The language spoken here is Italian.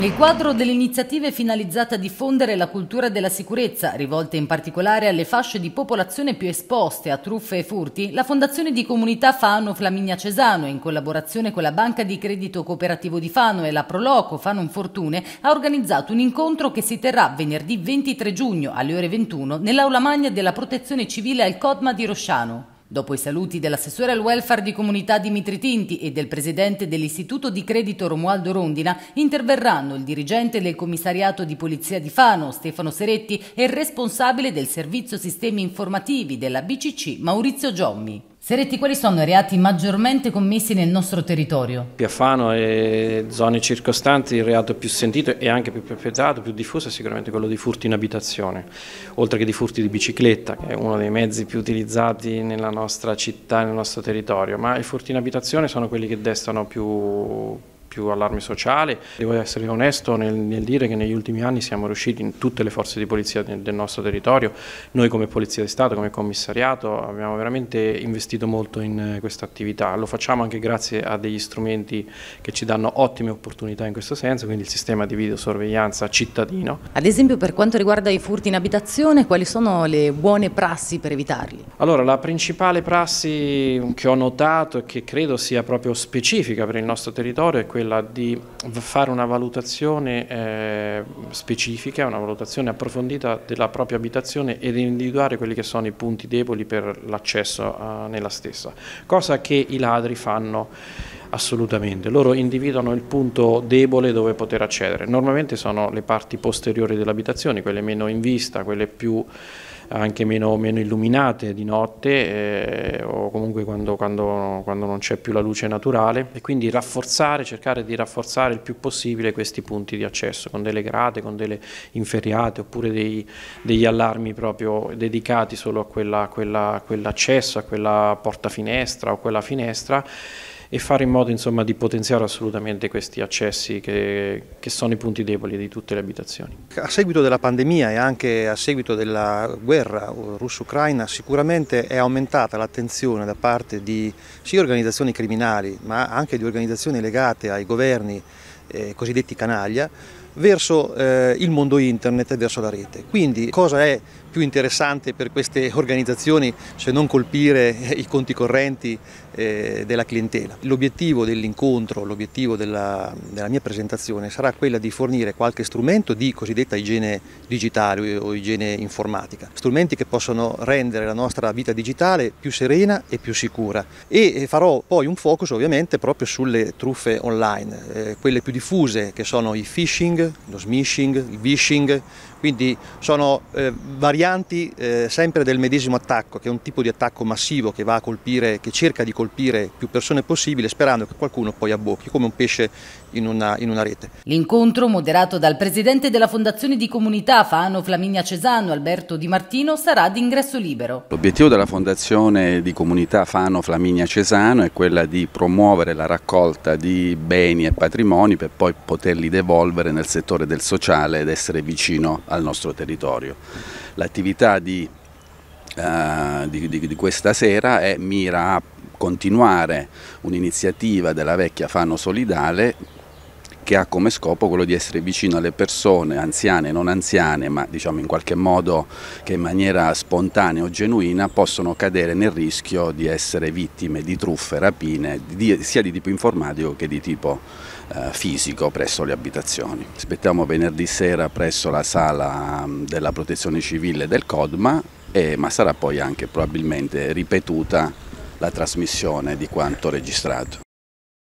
Nel quadro delle iniziative finalizzate a diffondere la cultura della sicurezza, rivolte in particolare alle fasce di popolazione più esposte a truffe e furti, la Fondazione di Comunità Fano Flaminia Cesano, in collaborazione con la Banca di Credito Cooperativo di Fano e la Proloco Fano Infortune, ha organizzato un incontro che si terrà venerdì 23 giugno alle ore 21 nell'aula magna della Protezione Civile al Codma di Rosciano. Dopo i saluti dell'assessore al welfare di comunità Dimitri Tinti e del presidente dell'Istituto di Credito Romualdo Rondina, interverranno il dirigente del commissariato di polizia di Fano, Stefano Seretti, e il responsabile del servizio sistemi informativi della BCC, Maurizio Giommi. Seretti, quali sono i reati maggiormente commessi nel nostro territorio? Qui a Fano e zone circostanti il reato più sentito e anche più perpetrato, più diffuso è sicuramente quello di furti in abitazione, oltre che di furti di bicicletta, che è uno dei mezzi più utilizzati nella nostra città nel nostro territorio, ma i furti in abitazione sono quelli che destano più più allarme sociale. Devo essere onesto nel, nel, dire che negli ultimi anni siamo riusciti in tutte le forze di polizia del, del, nostro territorio, noi come Polizia di Stato, come commissariato, abbiamo veramente investito molto in questa attività. Lo facciamo anche grazie a degli strumenti che ci danno ottime opportunità in questo senso, quindi il sistema di videosorveglianza cittadino. Ad esempio per quanto riguarda i furti in abitazione, quali sono le buone prassi per evitarli? Allora, la principale prassi che ho notato e che credo sia proprio specifica per il nostro territorio è quella quella di fare una valutazione eh, specifica, una valutazione approfondita della propria abitazione ed individuare quelli che sono i punti deboli per l'accesso eh, nella stessa, cosa che i ladri fanno assolutamente, loro individuano il punto debole dove poter accedere, normalmente sono le parti posteriori dell'abitazione, quelle meno in vista, quelle più anche meno, meno illuminate di notte eh, o comunque quando, quando, quando non c'è più la luce naturale. E quindi rafforzare, cercare di rafforzare il più possibile questi punti di accesso con delle grate, con delle inferriate oppure dei, degli allarmi proprio dedicati solo a quell'accesso, quella, quella a quella porta finestra o quella finestra e fare in modo insomma, di potenziare assolutamente questi accessi che, che, sono i punti deboli di tutte le abitazioni. A seguito della pandemia e anche a seguito della guerra russo-ucraina sicuramente è aumentata l'attenzione da parte di sia organizzazioni criminali ma anche di organizzazioni legate ai governi eh, cosiddetti canaglia verso eh, il mondo internet e verso la rete. Quindi cosa è più interessante per queste organizzazioni se non colpire i conti correnti eh, della clientela. L'obiettivo dell'incontro, l'obiettivo della, della, mia presentazione sarà quella di fornire qualche strumento di cosiddetta igiene digitale o igiene informatica, strumenti che possono rendere la nostra vita digitale più serena e più sicura e farò poi un focus ovviamente proprio sulle truffe online, eh, quelle più diffuse che sono i phishing, lo smishing, il vishing, quindi sono eh, varianti eh, sempre del medesimo attacco, che è un tipo di attacco massivo che va a colpire, che cerca di colpire più persone possibile, sperando che qualcuno poi abbocchi, come un pesce in una, in una rete. L'incontro, moderato dal presidente della Fondazione di Comunità Fano Flaminia Cesano, Alberto Di Martino, sarà di ingresso libero. L'obiettivo della Fondazione di Comunità Fano Flaminia Cesano è quella di promuovere la raccolta di beni e patrimoni per poi poterli devolvere nel settore del sociale ed essere vicino al nostro territorio. L'attività di, uh, di, di, di questa sera è, mira a continuare un'iniziativa della vecchia Fano Solidale che ha come scopo quello di essere vicino alle persone anziane e non anziane, ma diciamo in qualche modo che in maniera spontanea o genuina possono cadere nel rischio di essere vittime di truffe, rapine, di, sia di tipo informatico che di tipo eh, fisico presso le abitazioni. Aspettiamo venerdì sera presso la sala mm, della protezione civile del CODMA, eh, ma sarà poi anche probabilmente ripetuta la trasmissione di quanto registrato.